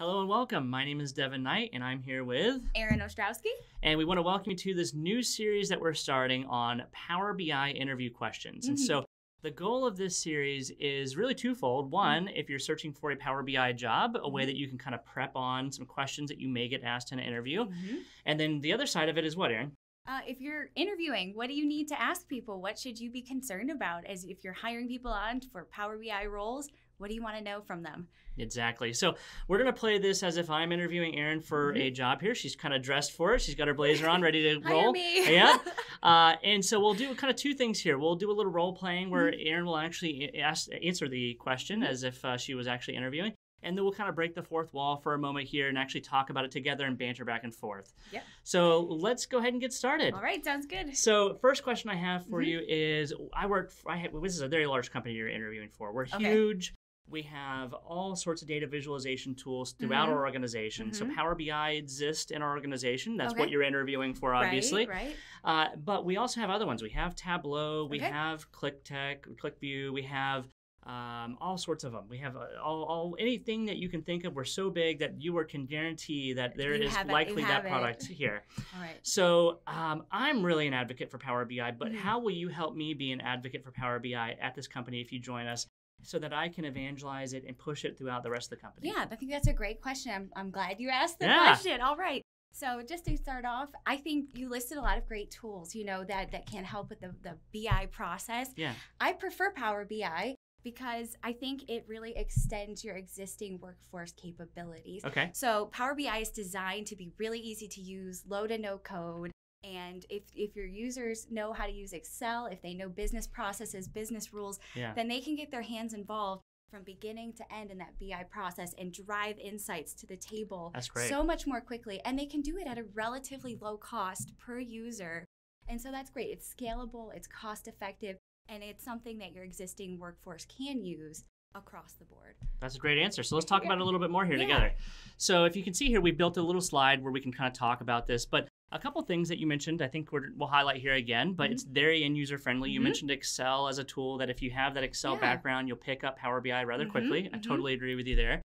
Hello and welcome. My name is Devin Knight, and I'm here with Erin Ostrowski. And we want to welcome you to this new series that we're starting on Power BI interview questions. Mm-hmm. And so the goal of this series is really twofold. One, mm-hmm. if you're searching for a Power BI job, a way mm-hmm. that you can kind of prep on some questions that you may get asked in an interview. Mm-hmm. And then the other side of it is what, Erin? Uh, if you're interviewing, what do you need to ask people? What should you be concerned about? As if you're hiring people on for Power BI roles, what do you want to know from them? Exactly. So we're gonna play this as if I'm interviewing Erin for mm-hmm. a job here. She's kind of dressed for it. She's got her blazer on, ready to roll. Me. yeah. Uh, and so we'll do kind of two things here. We'll do a little role playing where mm-hmm. Erin will actually ask, answer the question mm-hmm. as if uh, she was actually interviewing. And then we'll kind of break the fourth wall for a moment here and actually talk about it together and banter back and forth. Yep. So let's go ahead and get started. All right, sounds good. So first question I have for mm-hmm. you is: I work. For, I have, this is a very large company you're interviewing for. We're okay. huge. We have all sorts of data visualization tools throughout mm-hmm. our organization. Mm-hmm. So Power BI exists in our organization. That's okay. what you're interviewing for, obviously. Right. right. Uh, but we also have other ones. We have Tableau. We okay. have QlikTech, QlikView. We have um, all sorts of them. We have uh, all, all, anything that you can think of. We're so big that you can guarantee that there you is likely that it. product here. all right. So um, I'm really an advocate for Power BI, but mm-hmm. how will you help me be an advocate for Power BI at this company if you join us? So that I can evangelize it and push it throughout the rest of the company? Yeah, I think that's a great question. I'm, I'm glad you asked the yeah. question. All right. So just to start off, I think you listed a lot of great tools, you know, that that can help with the, the BI process. Yeah. I prefer Power BI because I think it really extends your existing workforce capabilities. Okay. So Power BI is designed to be really easy to use, low to no code. And if, if your users know how to use Excel, if they know business processes, business rules, yeah. then they can get their hands involved from beginning to end in that BI process and drive insights to the table That's great. so much more quickly. And they can do it at a relatively low cost per user. And so that's great. It's scalable, it's cost effective, and it's something that your existing workforce can use across the board. That's a great answer. So let's talk yeah. about it a little bit more here yeah. together. So if you can see here, we built a little slide where we can kind of talk about this. But a couple things that you mentioned, I think we will highlight here again, but mm-hmm. it's very end user friendly. Mm-hmm. You mentioned Excel as a tool that if you have that Excel yeah. background, you'll pick up Power BI rather mm-hmm. quickly. I mm-hmm. totally agree with you there.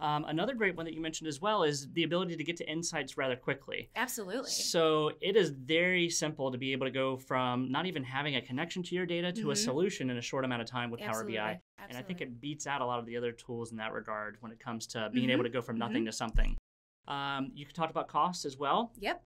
Um, another great one that you mentioned as well is the ability to get to insights rather quickly. Absolutely. So it is very simple to be able to go from not even having a connection to your data to mm-hmm. a solution in a short amount of time with Absolutely. Power BI. Absolutely. And I think it beats out a lot of the other tools in that regard when it comes to being mm-hmm. able to go from nothing mm-hmm. to something. Um, you talked about costs as well. Yep.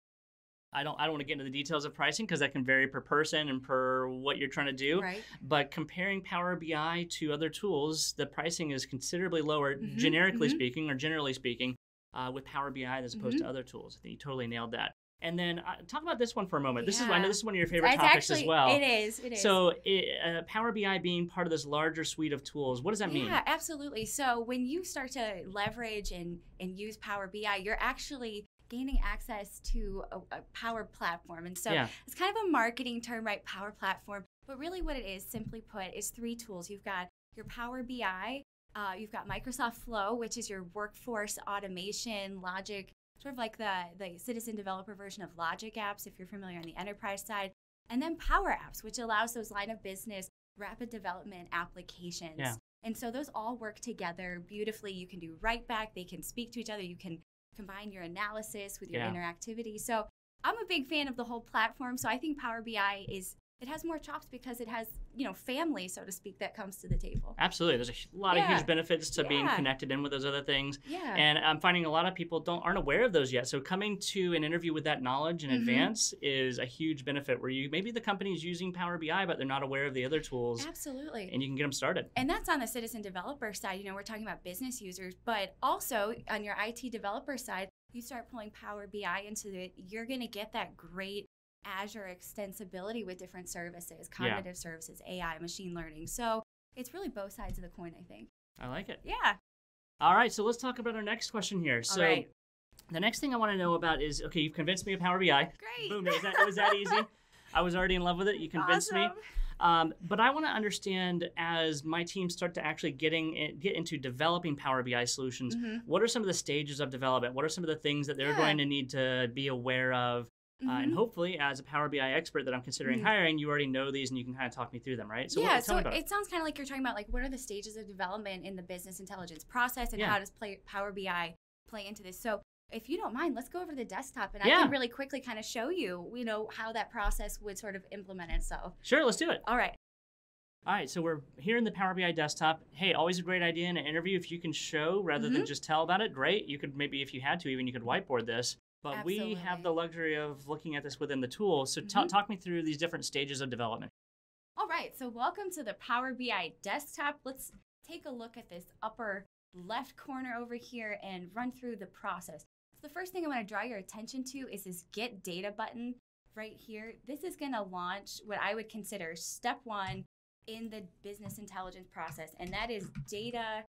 I don't I don't want to get into the details of pricing because that can vary per person and per what you're trying to do. Right. But comparing Power BI to other tools, the pricing is considerably lower, mm-hmm. generically mm-hmm. speaking or generally speaking, uh, with Power BI as opposed mm-hmm. to other tools. I think you totally nailed that. And then uh, talk about this one for a moment. Yeah. This is I know this is one of your favorite it's topics actually, as well. It is. It is. So it, uh, Power BI being part of this larger suite of tools, what does that yeah, mean? Yeah, absolutely. So when you start to leverage and and use Power BI, you're actually gaining access to a, a power platform. And so yeah. it's kind of a marketing term, right? Power platform. But really, what it is, simply put, is three tools. You've got your Power BI, uh, you've got Microsoft Flow, which is your workforce automation logic, sort of like the, the citizen developer version of Logic apps, if you're familiar on the enterprise side. And then Power Apps, which allows those line of business rapid development applications. Yeah. And so those all work together beautifully. You can do write back, they can speak to each other, you can combine your analysis with your yeah. interactivity. So I'm a big fan of the whole platform. So I think Power BI is it has more chops because it has you know family so to speak that comes to the table. Absolutely. There's a lot yeah. of huge benefits to yeah. being connected in with those other things. Yeah. And i'm finding a lot of people don't aren't aware of those yet. So coming to an interview with that knowledge in mm-hmm. advance is a huge benefit where you maybe the company is using power bi but they're not aware of the other tools. Absolutely. And you can get them started. And that's on the citizen developer side. You know we're talking about business users but also on your it developer side you start pulling power bi into it you're going to get that great Azure extensibility with different services, cognitive yeah. services, AI, machine learning. So it's really both sides of the coin, I think. I like it. Yeah. All right, so let's talk about our next question here. So right. the next thing I want to know about is okay, you've convinced me of Power BI. Great. Boom, it was that, was that easy. I was already in love with it. You convinced awesome. me. Um, but I want to understand as my team start to actually getting in, get into developing Power BI solutions. Mm-hmm. What are some of the stages of development? What are some of the things that they're yeah. going to need to be aware of Mm-hmm. Uh, and mm-hmm. hopefully, as a Power BI expert that I'm considering mm-hmm. hiring, you already know these and you can kind of talk me through them, right? So yeah, what, so it sounds kind of like you're talking about like what are the stages of development in the business intelligence process and yeah. how does play, Power BI play into this. So if you don't mind, let's go over to the desktop and I can really quickly kind of show you, you know, how that process would sort of implement itself. Sure, let's do it. All right. All right, so we're here in the Power BI desktop. Hey, always a great idea in an interview if you can show rather than Mhm. just tell about it. Great. You could maybe, if you had to, even you could whiteboard this. But we have the luxury of looking at this within the tool. So ta- Mhm. talk me through these different stages of development. All right, so welcome to the Power BI desktop. Let's take a look at this upper left corner over here and run through the process. So the first thing I want to draw your attention to is this Get Data button right here. This is going to launch what I would consider step one in the business intelligence process, and that is data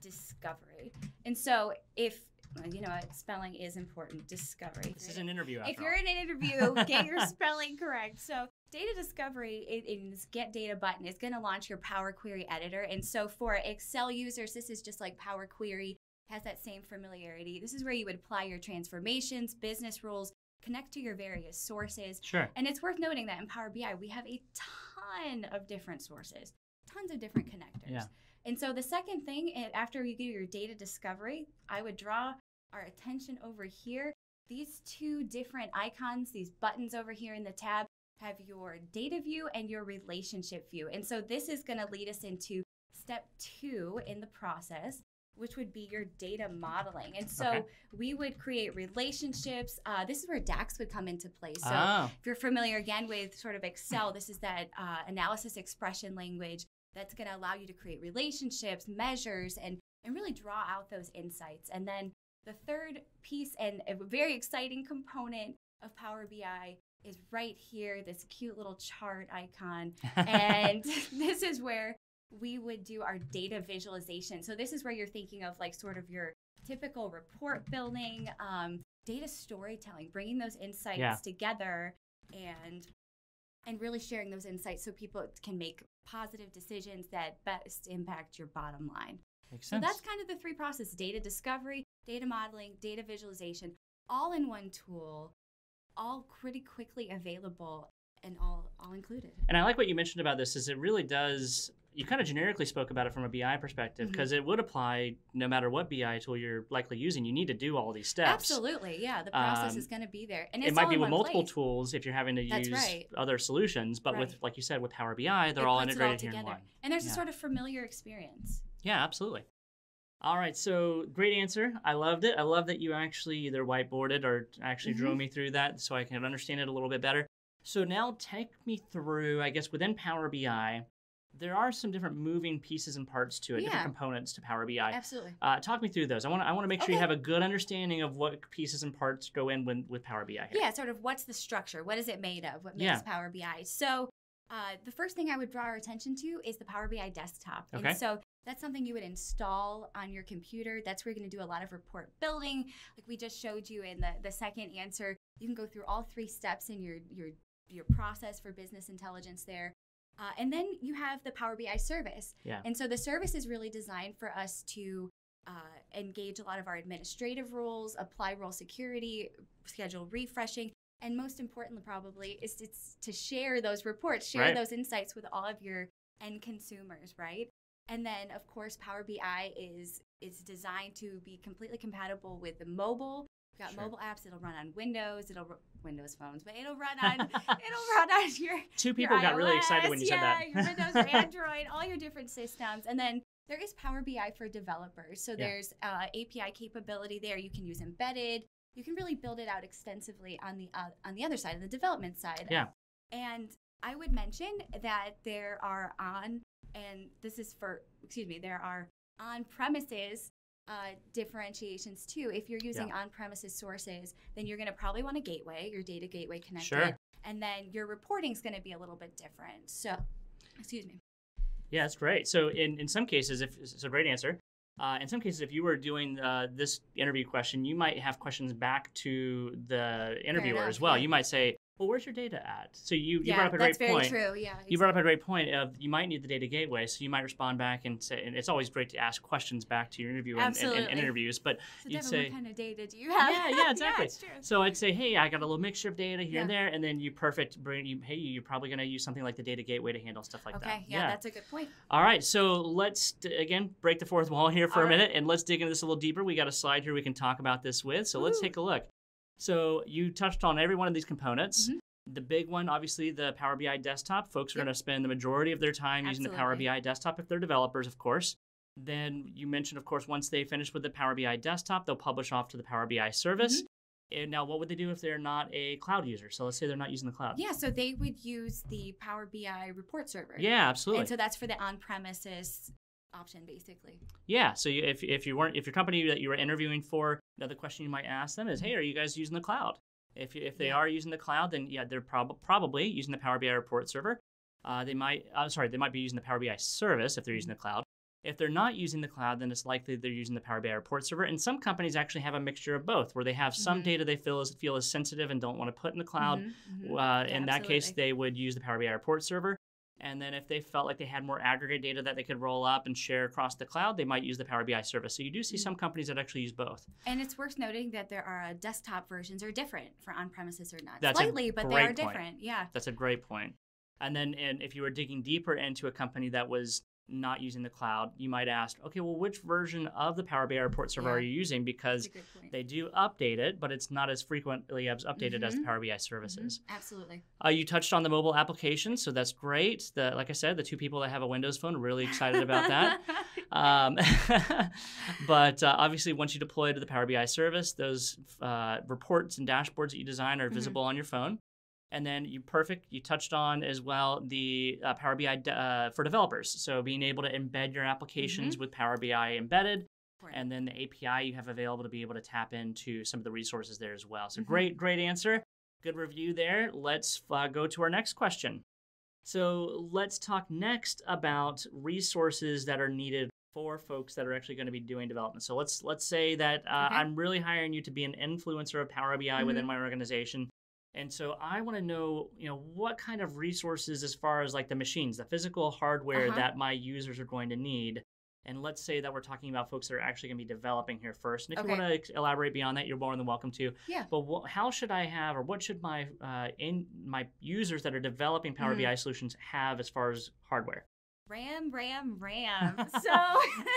discovery. And so if, you know what, spelling is important, discovery. This is an interview after If you're all. in an interview, get your spelling correct. So, data discovery this Get Data button is going to launch your Power Query editor. And so, for Excel users, this is just like Power Query has that same familiarity. This is where you would apply your transformations, business rules, connect to your various sources. Sure. And it's worth noting that in Power BI, we have a ton of different sources, tons of different connectors. Yeah. And so the second thing, eh, after you do your data discovery, I would draw our attention over here. These two different icons, these buttons over here in the tab, have your data view and your relationship view. And so this is going to lead us into step two in the process, which would be your data modeling. And so Okay. we would create relationships. Uh, this is where DAX would come into play. So oh, if you're familiar again with sort of Excel, this is that uh, analysis expression language that's going to allow you to create relationships, measures, and, and really draw out those insights. And then the third piece and a very exciting component of Power BI is right here, this cute little chart icon. And this is where we would do our data visualization. So this is where you're thinking of like sort of your typical report building, um, data storytelling, bringing those insights Yeah. together and and really sharing those insights so people can make positive decisions that best impact your bottom line. makes sense. So that's kind of the three process data discovery, data modeling, data visualization, all in one tool, all pretty quickly available and all all included. And I like what you mentioned about this is it really does you kind of generically spoke about it from a BI perspective because it would apply no matter what BI tool you're likely using. You need to do all these steps. Absolutely, yeah. The process Um, is going to be there, and It might be with multiple place. tools if you're having to That's use right. other solutions, but with like you said with Power BI, they're It all it all integrated here in together. one. And there's Yeah. a sort of familiar experience. Yeah, absolutely. All right, so great answer. I loved it. I love that you actually either whiteboarded or actually Mhm. drove me through that so I can understand it a little bit better. So now take me through, I guess, within Power BI, there are some different moving pieces and parts to it, Yeah. different components to Power BI. Absolutely. Uh, talk me through those. I want to I want to make sure you have a good understanding of what pieces and parts go in when, with Power BI here. Yeah, sort of what's the structure? What is it made of? What makes Yeah. Power BI? So, uh, the first thing I would draw our attention to is the Power BI desktop. Okay. And so that's something you would install on your computer. That's where you're going to do a lot of report building. Like we just showed you in the, the second answer, you can go through all three steps in your your your process for business intelligence there. Uh, and then you have the Power BI service. Yeah. And so the service is really designed for us to uh, engage a lot of our administrative rules, apply role security, schedule refreshing, and most importantly, probably, is it's to share those reports, share Right. those insights with all of your end consumers, right? And then, of course, Power BI is is designed to be completely compatible with the mobile. We've got Sure. mobile apps. It'll run on Windows. It'll Windows phones, but it'll run on it'll run on your Two your people got really excited when iOS, you said that. your Windows or Android, all your different systems. And then there is Power BI for developers. So Yeah. there's uh, API capability there. You can use embedded. You can really build it out extensively on the uh, on the other side, on the development side. Yeah. And I would mention that there are on, and this is for, excuse me, there are on premises uh, differentiations too. If you're using on premises sources, then you're going to probably want a gateway, your data gateway connected. Sure. And then your reporting is going to be a little bit different. So, excuse me. Yeah, that's great. So in, in some cases, if it's a great answer. Uh, in some cases, if you were doing uh, this interview question, you might have questions back to the interviewer enough, as well. yeah. You might say, well, where's your data at? So you, you yeah, brought up a great point. that's very true. Yeah, You brought up a great point of you might need the data gateway, so you might respond back and say, and it's always great to ask questions back to your interviewer and, and, and interviews, but So you'd say, what kind of data do you have? yeah, yeah, exactly. true. so I'd say, hey, I got a little mixture of data here and there, and then you perfect bring you, hey, you're probably going to use something like the data gateway to handle stuff like okay, that. Okay. Yeah, that's a good point. All right, so let's d- again break the fourth wall here for All a right. minute and let's dig into this a little deeper. We got a slide here we can talk about this with, so let's take a look. So you touched on every one of these components. Mhm. The big one, obviously, the Power BI desktop. Folks are Yep. going to spend the majority of their time using the Power BI desktop if they're developers, of course. Then you mentioned, of course, once they finish with the Power BI desktop, they'll publish off to the Power BI service. Mm-hmm. And now, what would they do if they're not a cloud user? So let's say they're not using the cloud. Yeah, so they would use the Power BI report server. Yeah, absolutely. And so that's for the on-premises option, basically. Yeah. So you, if if you weren't if your company that you were interviewing for, another question you might ask them is, hey, are you guys using the cloud? If you, if they Yeah. are using the cloud, then yeah, they're prob- probably using the Power BI report server. Uh, they might, I'm sorry, they might be using the Power BI service if they're using the cloud. If they're not using the cloud, then it's likely they're using the Power BI report server. And some companies actually have a mixture of both, where they have some Mhm. data they feel is feel is sensitive and don't want to put in the cloud. Mhm, mhm. Uh, Yeah, in that case, they would use the Power BI report server. And then if they felt like they had more aggregate data that they could roll up and share across the cloud, they might use the Power BI service. So you do see Mhm. some companies that actually use both. And it's worth noting that there are desktop versions are different for on-premises or not. That's Slightly, but they are point. different. Yeah. That's a great point. And then and if you were digging deeper into a company that was not using the cloud, you might ask, okay, well, which version of the Power BI report server Yeah. are you using? Because That's a good point. they do update it, but it's not as frequently as updated as the Mhm. Power BI services. Absolutely. Uh, you touched on the mobile application, so that's great. The, like I said, the two people that have a Windows phone are really excited about that. Um, but uh, obviously, once you deploy to the Power BI service, those uh, reports and dashboards that you design are Mhm. visible on your phone. And then you perfect. You touched on as well the uh, Power BI uh, for developers. So being able to embed your applications with Power BI embedded, Important. and then the API you have available to be able to tap into some of the resources there as well. So Mhm. great, great answer. Good review there. Let's uh, go to our next question. So let's talk next about resources that are needed for folks that are actually going to be doing development. So let's let's say that uh, Okay. I'm really hiring you to be an influencer of Power BI within my organization. And so I want to know, you know, what kind of resources as far as like the machines, the physical hardware Uh-huh. that my users are going to need. And let's say that we're talking about folks that are actually going to be developing here first. And if you want to elaborate beyond that, you're more than welcome to. Yeah. But wh- how should I have, or what should my uh, in my users that are developing Power Mhm. BI solutions have as far as hardware? Ram, ram, ram. So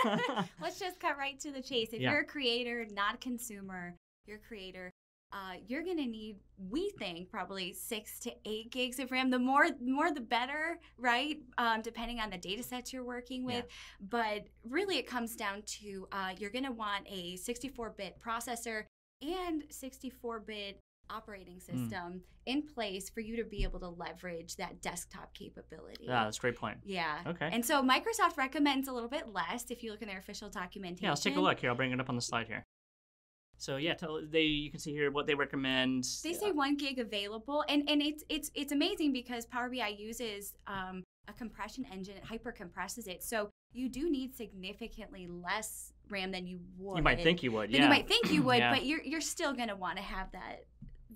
let's just cut right to the chase. If Yeah. you're a creator, not a consumer, you're a creator. Uh, you're gonna need, we think, probably six to eight gigs of RAM. The more, more the better, right? Um, depending on the data sets you're working with. But really, it comes down to uh, you're gonna want a 64-bit processor and 64-bit operating Mm. system in place for you to be able to leverage that desktop capability. Yeah, that's a great point. Yeah. Okay. And so Microsoft recommends a little bit less if you look in their official documentation. Yeah, let's take a look here. I'll bring it up on the slide here. So yeah, tell, they you can see here what they recommend. They say one gig available, and and it's it's it's amazing because Power BI uses um, a compression engine. It hyper compresses it, so you do need significantly less RAM than you would. you might think you would. Yeah. you might think you would, Yeah. but you're you're still gonna want to have that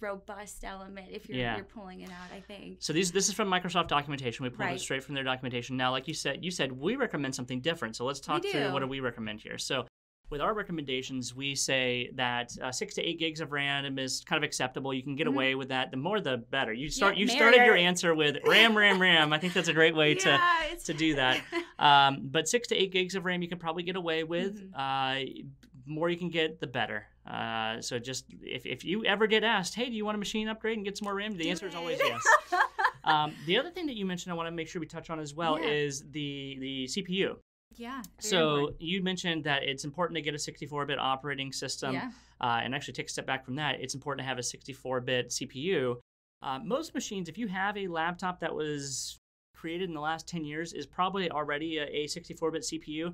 robust element if you're Yeah. you're pulling it out. I think. So these this is from Microsoft documentation. We pulled it straight from their documentation. Now, like you said, you said we recommend something different. So let's talk through what do we recommend here. So with our recommendations, we say that uh, six to eight gigs of RAM is kind of acceptable. You can get Mhm. away with that. The more, the better. You start. Yeah, you started your answer with RAM, RAM, RAM. I think that's a great way to yeah, it's to do that. Um, but six to eight gigs of RAM you can probably get away with. Mhm. Uh, more you can get, the better. Uh, so just if, if you ever get asked, hey, do you want a machine upgrade and get some more RAM? The Do answer is always yes. Um, the other thing that you mentioned, I want to make sure we touch on as well, Yeah. is the the CPU. Yeah. So important. you mentioned that it's important to get a 64-bit operating system, yeah. uh, and actually take a step back from that. It's important to have a 64-bit CPU. Uh, most machines, if you have a laptop that was created in the last 10 years, is probably already a, a 64-bit CPU.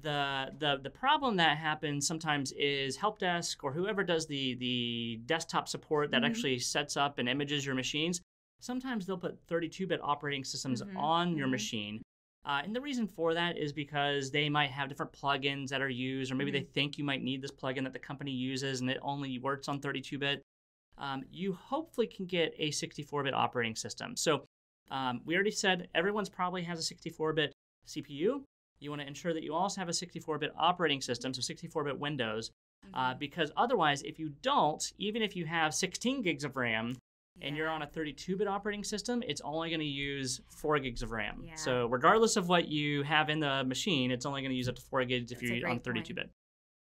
The, the the problem that happens sometimes is help desk or whoever does the the desktop support that Mhm. actually sets up and images your machines. Sometimes they'll put 32-bit operating systems Mhm, on your mhm. machine. Uh, and the reason for that is because they might have different plugins that are used, or maybe they Mm-hmm. think you might need this plugin that the company uses and it only works on 32 bit. um, you hopefully can get a 64 bit operating system. So um, we already said everyone's probably has a 64 bit CPU. You want to ensure that you also have a 64 bit operating system, so 64 bit Windows, uh, Mhm. because otherwise, if you don't, even if you have 16 gigs of RAM, and you're on a 32 bit operating system, it's only going to use 4 gigs of RAM. Yeah. So, regardless of what you have in the machine, it's only going to use up to 4 gigs if That's a you're on 32 point. bit.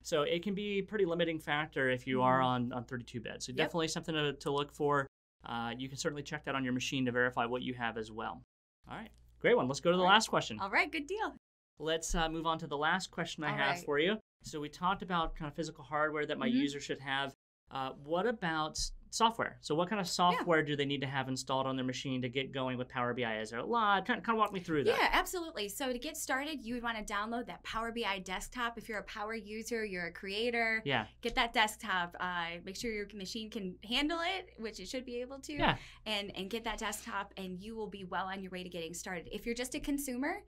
So, it can be a pretty limiting factor if you are Mhm. on, on 32 bit. So, Yep. definitely something to, to look for. Uh, you can certainly check that on your machine to verify what you have as well. All right. Great one. Let's go to the All right. last question. All right, good deal. Let's uh, move on to the last question I All have right. for you. So we talked about kind of physical hardware that my Mhm. user should have. Uh, what about software? So what kind of software do they need to have installed on their machine to get going with Power BI? Is there a lot? Kind of, kind of walk me through that. Yeah, absolutely. So to get started, you would want to download that Power BI desktop. If you're a Power user, you're a creator, Yeah. get that desktop. Uh, make sure your machine can handle it, which it should be able to. Yeah. And and get that desktop, and you will be well on your way to getting started. If you're just a consumer,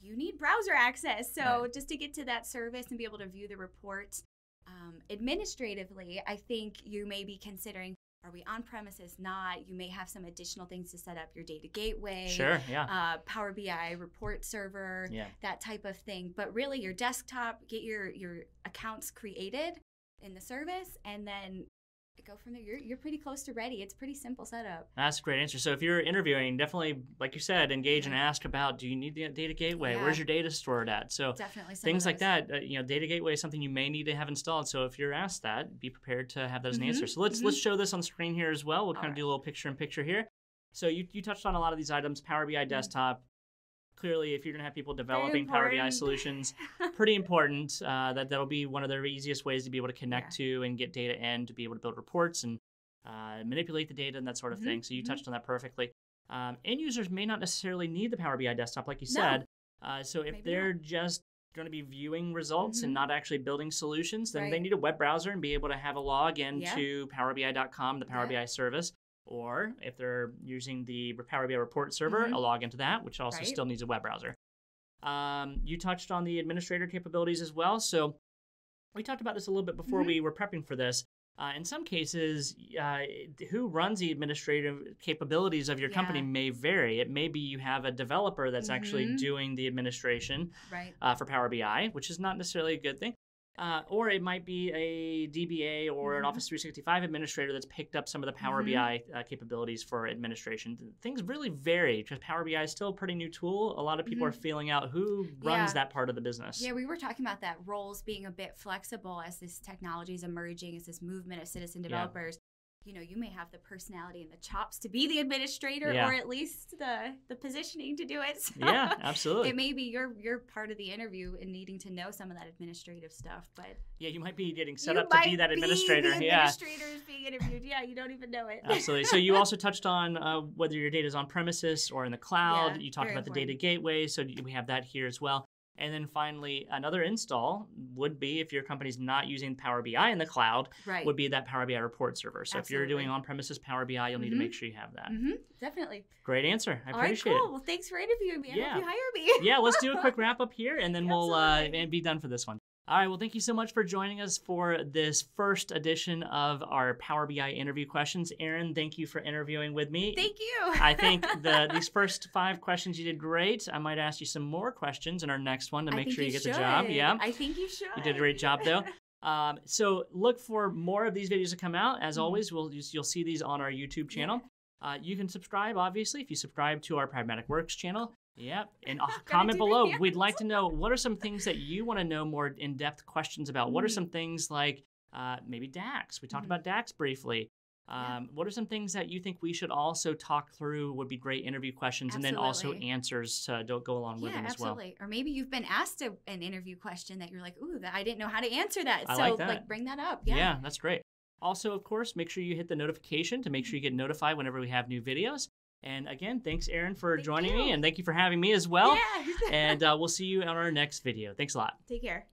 you need browser access. So Right. just to get to that service and be able to view the reports. Um, administratively, I think you may be considering. Are we on premises? Not. You may have some additional things to set up your data gateway Sure. Yeah. uh, Power BI report server, yeah. that type of thing. But really, your desktop, get your your accounts created in the service, and then go from there. You're you're pretty close to ready. It's pretty simple setup. That's a great answer. So if you're interviewing, definitely, like you said, engage and ask about, do you need the data gateway? Yeah. Where's your data stored at? So Definitely things like that uh, you know data gateway is something you may need to have installed so if you're asked that be prepared to have that as an Mhm, answer so let's mhm. let's show this on screen here as well we'll kind of Alright. do a little picture in picture here so you, you touched on a lot of these items power bi Mm-hmm. desktop clearly if you're going to have people developing power bi solutions pretty important uh, that that'll be one of the easiest ways to be able to connect to and get data in to be able to build reports and uh, manipulate the data and that sort of Mhm, thing so you mhm. touched on that perfectly um, end users may not necessarily need the power bi desktop like you No. said uh, so if Maybe they're just going to be viewing results and Mhm. not actually building solutions, then they need a web browser and be able to have a log into Yeah. powerbi.com, the Power Yeah. BI service. Or if they're using the Power BI report server, Mhm. a log into that, which also Right. still needs a web browser. Um, you touched on the administrator capabilities as well. So we talked about this a little bit before Mhm. we were prepping for this. Uh, in some cases, uh, who runs the administrative capabilities of your company may vary. It may be you have a developer that's actually Mhm. doing the administration right. uh, for Power BI, which is not necessarily a good thing. Uh, or it might be a DBA or an Mhm. Office 365 administrator that's picked up some of the Power Mhm. BI uh, capabilities for administration. Things really vary because Power BI is still a pretty new tool. A lot of people Mhm. are feeling out who runs Yeah. that part of the business. Yeah, we were talking about that roles being a bit flexible as this technology is emerging, as this movement of citizen Yeah. You know, you may have the personality and the chops to be the administrator, Yeah. or at least the the positioning to do it. So Yeah, absolutely. It may be you're you're part of the interview and needing to know some of that administrative stuff, but yeah, you might be getting set up to be that administrator. The yeah. administrators being interviewed. Yeah, you don't even know it. Absolutely. So you also touched on uh, whether your data is on premises or in the cloud. Yeah, you talked about the data gateway, so we have that here as well. And then finally, another install would be if your company's not using Power BI in the cloud, right. would be that Power BI report server. So if you're doing on-premises Power BI, you'll need to Mhm. make sure you have that. hmm definitely. Great answer. I All right, appreciate cool. Well, thanks for interviewing me. I Yeah. hope you hire me. Yeah, let's do a quick wrap up here, and then we'll uh, and be done for this one. All right. Well, thank you so much for joining us for this first edition of our Power BI interview questions. Erin, thank you for interviewing with me. Thank you. I think the these first five questions you did great. I might ask you some more questions in our next one to make sure you, get the job. Yeah, I think you should. you did a great job though. Um, so look for more of these videos to come out. As Mhm. always, we'll you'll see these on our YouTube channel. Uh, you can subscribe, obviously, if you subscribe to our Pragmatic Works channel. Yep, and uh, comment below. We'd like to know what are some things that you want to know more in-depth questions about. What are Mhm. some things like uh, maybe DAX? We talked Mhm. about DAX briefly. Yeah. Um, What are some things that you think we should also talk through? Would be great interview questions, and then also answers to don't go along with yeah, them as well. absolutely. Or maybe you've been asked a, an interview question that you're like, ooh, that I didn't know how to answer that. I so like that. bring that up. Yeah. Yeah. that's great. Also, of course, make sure you hit the notification to make sure you get notified whenever we have new videos. And again, thanks, Erin, for Thank joining me, and thank you for having me as well. Yeah. and uh, we'll see you on our next video. Thanks a lot. Take care.